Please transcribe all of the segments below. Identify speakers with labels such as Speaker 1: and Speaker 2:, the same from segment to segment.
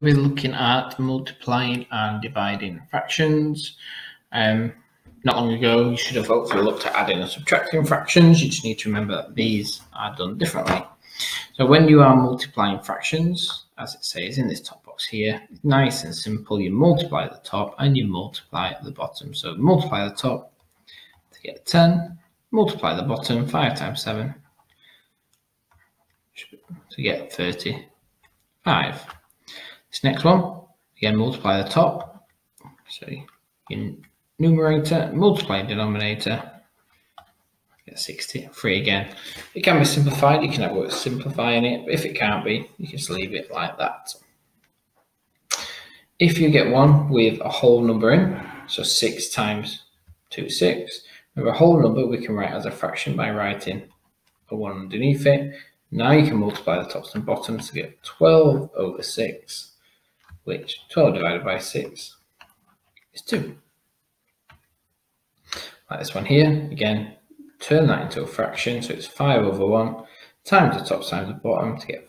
Speaker 1: We're looking at multiplying and dividing fractions. Um, not long ago, you should have hopefully looked at adding and subtracting fractions. You just need to remember that these are done differently. So when you are multiplying fractions, as it says in this top box here, nice and simple. You multiply the top and you multiply the bottom. So multiply the top to get 10, multiply the bottom, 5 times 7, to get 35. This next one, again, multiply the top. So in numerator, multiply denominator, get 63 again. It can be simplified, you can have work simplifying it, but if it can't be, you can just leave it like that. If you get one with a whole number in, so 6 times 2 6, with a whole number we can write as a fraction by writing a 1 underneath it. Now you can multiply the tops and bottoms to get 12 over 6 which 12 divided by 6 is 2. Like this one here, again, turn that into a fraction, so it's 5 over 1 times the top times the bottom to get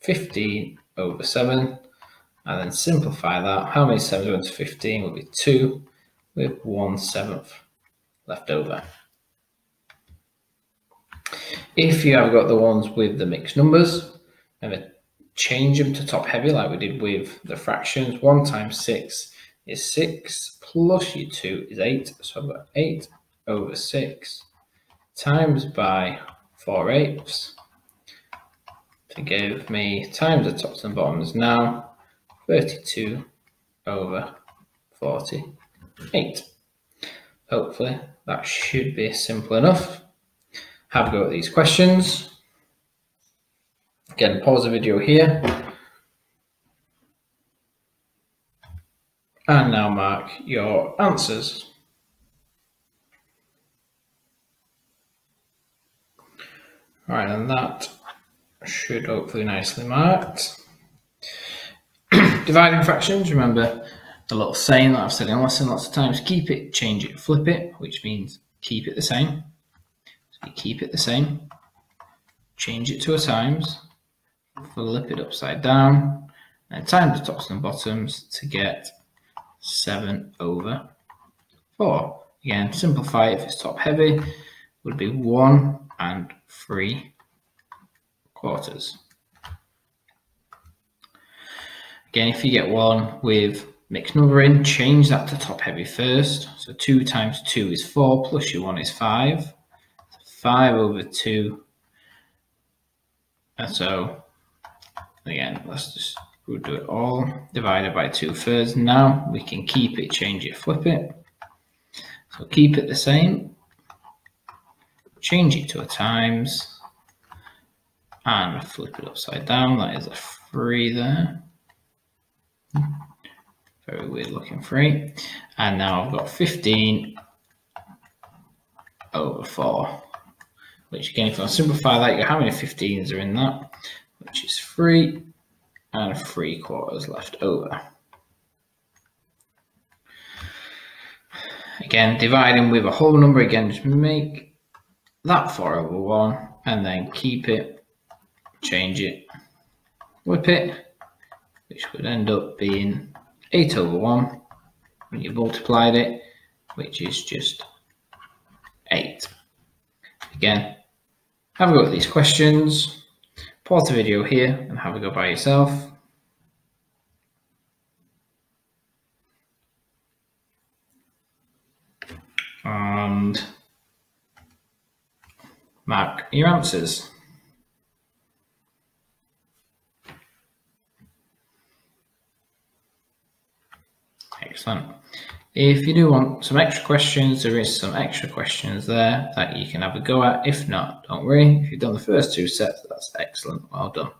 Speaker 1: 15 over 7, and then simplify that. How many 7s go into 15 will be 2, with 1 seventh left over. If you have got the ones with the mixed numbers, change them to top heavy like we did with the fractions. 1 times 6 is 6 plus your 2 is 8. So I've got 8 over 6 times by 4 eighths to give me times the tops and bottoms now 32 over 48. Hopefully that should be simple enough. Have a go at these questions. Again, pause the video here. And now mark your answers. Right, and that should hopefully nicely marked. Dividing fractions, remember the little saying that I've said in lesson lots of times, keep it, change it, flip it, which means keep it the same. So keep it the same, change it to a times, flip it upside down and times the tops and bottoms to get 7 over 4. Again, simplify if it's top heavy, would be 1 and 3 quarters. Again, if you get one with mixed numbering, change that to top heavy first. So 2 times 2 is 4, plus your 1 is 5. 5 over 2. And so Again, let's just we'll do it all divided by two thirds. Now we can keep it, change it, flip it. So keep it the same, change it to a times, and flip it upside down. That is a three there. Very weird looking three. And now I've got 15 over 4, which again, if I simplify that, you how many 15s are in that? Which is 3 and 3 quarters left over. Again, dividing with a whole number, again, just make that 4 over 1 and then keep it, change it, whip it, which would end up being 8 over 1 when you multiplied it, which is just 8. Again, have a go at these questions. Pause the video here and have a go by yourself. And mark your answers. Excellent. If you do want some extra questions, there is some extra questions there that you can have a go at. If not, don't worry. If you've done the first two sets, that's excellent. Well done.